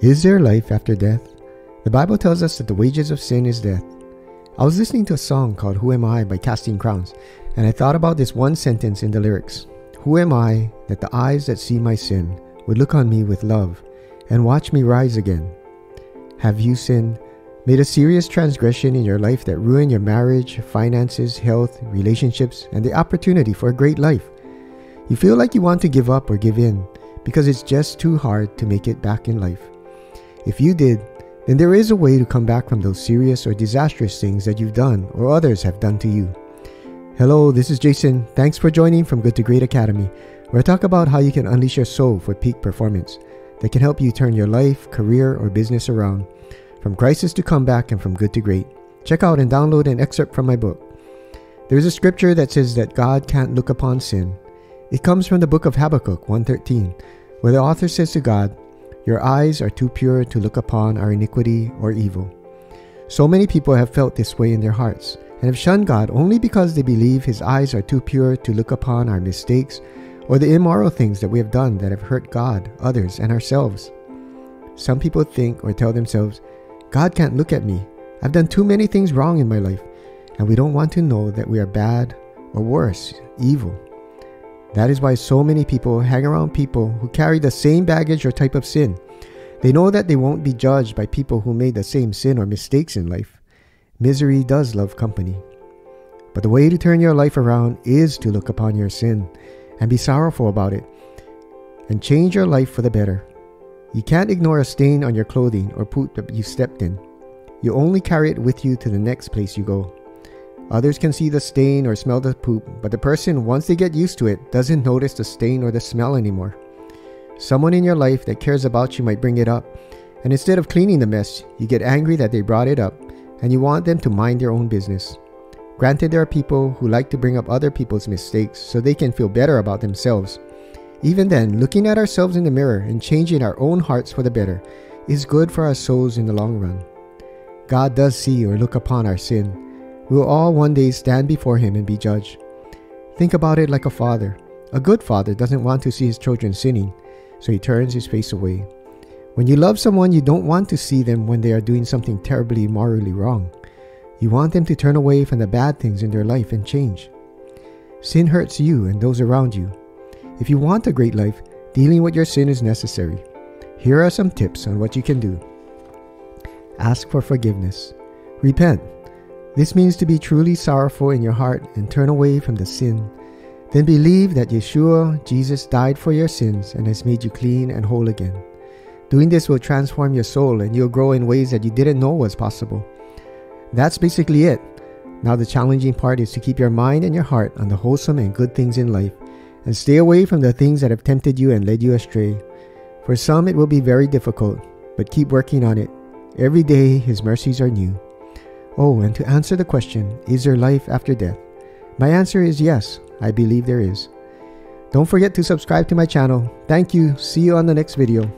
Is there life after death? The Bible tells us that the wages of sin is death. I was listening to a song called Who Am I by Casting Crowns, and I thought about this one sentence in the lyrics Who am I that the eyes that see my sin would look on me with love and watch me rise again? Have you sinned? Made a serious transgression in your life that ruined your marriage, finances, health, relationships, and the opportunity for a great life? You feel like you want to give up or give in because it's just too hard to make it back in life. If you did, then there is a way to come back from those serious or disastrous things that you've done or others have done to you. Hello, this is Jason. Thanks for joining from Good to Great Academy, where I talk about how you can unleash your soul for peak performance that can help you turn your life, career, or business around from crisis to comeback and from good to great. Check out and download an excerpt from my book. There's a scripture that says that God can't look upon sin. It comes from the book of Habakkuk 1:13, where the author says to God, your eyes are too pure to look upon our iniquity or evil. So many people have felt this way in their hearts and have shunned God only because they believe His eyes are too pure to look upon our mistakes or the immoral things that we have done that have hurt God, others, and ourselves. Some people think or tell themselves, God can't look at me. I've done too many things wrong in my life, and we don't want to know that we are bad or worse, evil. That is why so many people hang around people who carry the same baggage or type of sin. They know that they won't be judged by people who made the same sin or mistakes in life. Misery does love company. But the way to turn your life around is to look upon your sin and be sorrowful about it and change your life for the better. You can't ignore a stain on your clothing or poop that you stepped in. You only carry it with you to the next place you go. Others can see the stain or smell the poop, but the person, once they get used to it, doesn't notice the stain or the smell anymore. Someone in your life that cares about you might bring it up, and instead of cleaning the mess, you get angry that they brought it up, and you want them to mind their own business. Granted, there are people who like to bring up other people's mistakes so they can feel better about themselves. Even then, looking at ourselves in the mirror and changing our own hearts for the better is good for our souls in the long run. God does see or look upon our sin we will all one day stand before Him and be judged. Think about it like a father. A good father doesn't want to see his children sinning, so he turns his face away. When you love someone, you don't want to see them when they are doing something terribly morally wrong. You want them to turn away from the bad things in their life and change. Sin hurts you and those around you. If you want a great life, dealing with your sin is necessary. Here are some tips on what you can do. Ask for forgiveness. Repent. This means to be truly sorrowful in your heart and turn away from the sin. Then believe that Yeshua, Jesus, died for your sins and has made you clean and whole again. Doing this will transform your soul and you'll grow in ways that you didn't know was possible. That's basically it. Now, the challenging part is to keep your mind and your heart on the wholesome and good things in life and stay away from the things that have tempted you and led you astray. For some, it will be very difficult, but keep working on it. Every day, His mercies are new. Oh, and to answer the question, is there life after death? My answer is yes, I believe there is. Don't forget to subscribe to my channel. Thank you. See you on the next video.